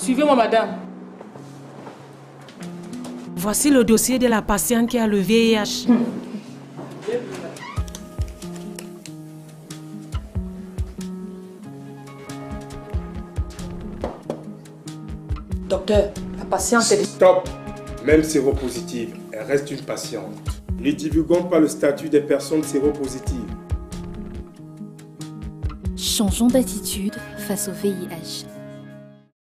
Suivez-moi, madame. Voici le dossier de la patiente qui a le VIH. Docteur, la patiente est... Stop Même séropositive, elle reste une patiente. Ne divulguons pas le statut des personnes séropositives. Changeons d'attitude face au VIH.